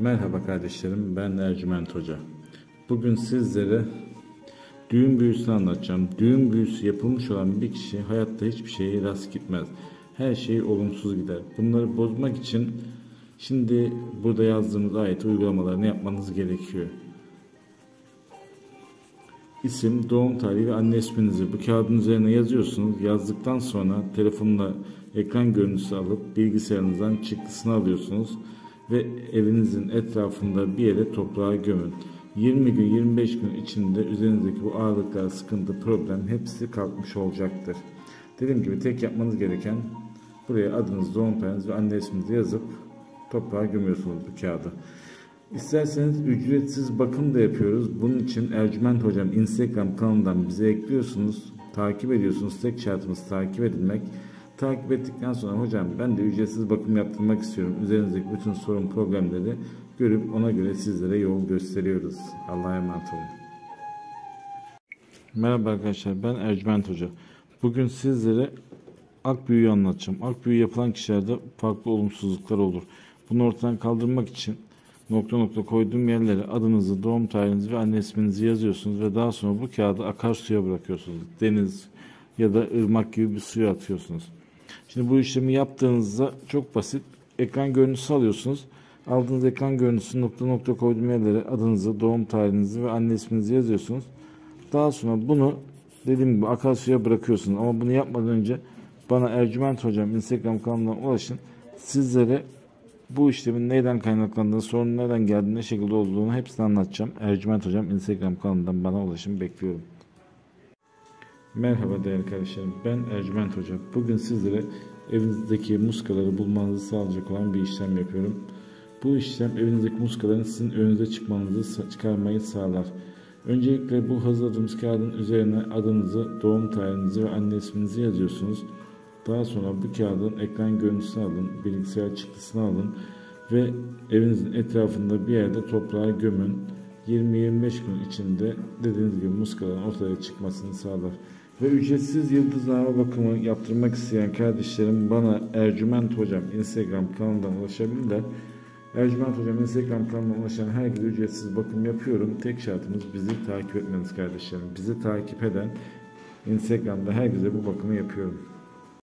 Merhaba kardeşlerim, ben Ercüment Hoca. Bugün sizlere düğün büyüsünü anlatacağım. Düğün büyüsü yapılmış olan bir kişi hayatta hiçbir şeye rast gitmez. Her şey olumsuz gider. Bunları bozmak için şimdi burada yazdığımız ayet uygulamalarını yapmanız gerekiyor. İsim, doğum tarihi ve anne isminizi bu kağıdın üzerine yazıyorsunuz. Yazdıktan sonra telefonla ekran görüntüsü alıp bilgisayarınızdan çıktısını alıyorsunuz ve evinizin etrafında bir yere toprağa gömün. 20 gün 25 gün içinde üzerinizdeki bu ağırlıklar, sıkıntı, problem hepsi kalkmış olacaktır. Dediğim gibi tek yapmanız gereken buraya adınız, doğum tarihiniz ve anne isminizi yazıp toprağa gömüyorsunuz bu kağıdı. İsterseniz ücretsiz bakım da yapıyoruz. Bunun için Ercüment Hocam Instagram kanalından bize ekliyorsunuz. Takip ediyorsunuz. Tek şartımız takip edilmek. Takip ettikten sonra hocam ben de ücretsiz bakım yaptırmak istiyorum. Üzerinizdeki bütün sorun problemleri görüp ona göre sizlere yol gösteriyoruz. Allah'a emanet olun. Merhaba arkadaşlar ben Ercüment Hoca. Bugün sizlere akbüyü anlatacağım. Akbüyü yapılan kişilerde farklı olumsuzluklar olur. Bunu ortadan kaldırmak için nokta nokta koyduğum yerlere adınızı, doğum tarihinizi ve anne isminizi yazıyorsunuz ve daha sonra bu kağıdı akarsuya bırakıyorsunuz. Deniz ya da ırmak gibi bir suya atıyorsunuz. Şimdi bu işlemi yaptığınızda çok basit. Ekran görüntüsü alıyorsunuz. Aldığınız ekran görüntüsü nokta nokta koyduğum yerlere adınızı, doğum tarihinizi ve anne isminizi yazıyorsunuz. Daha sonra bunu dediğim gibi akarsuya bırakıyorsunuz. Ama bunu yapmadan önce bana Ercüment Hocam Instagram kanalından ulaşın. Sizlere bu işlemin neyden kaynaklandığını, sorunun nereden geldiğini, ne şekilde olduğunu hepsini anlatacağım. Ercüment Hocam Instagram kanalından bana ulaşın bekliyorum. Merhaba değerli kardeşlerim. Ben Ercüment Hoca. Bugün sizlere evinizdeki muskaları bulmanızı sağlayacak olan bir işlem yapıyorum. Bu işlem evinizdeki muskaların sizin önünüze çıkmanızı çıkarmayı sağlar. Öncelikle bu hazırladığımız kağıdın üzerine adınızı, doğum tarihinizi ve anne isminizi yazıyorsunuz. Daha sonra bu kağıdın ekran görüntüsünü alın, bilgisayar çıktısını alın ve evinizin etrafında bir yerde toprağa gömün. 20-25 gün içinde dediğiniz gibi muskaların ortaya çıkmasını sağlar. Ve ücretsiz yıldızname bakımı yaptırmak isteyen kardeşlerim bana Ercüment Hocam Instagram kanalından ulaşabilirler. Ercüment Hocam Instagram kanalına ulaşan herkese ücretsiz bakım yapıyorum. Tek şartımız bizi takip etmeniz kardeşlerim. Bizi takip eden Instagram'da herkese bu bakımı yapıyorum.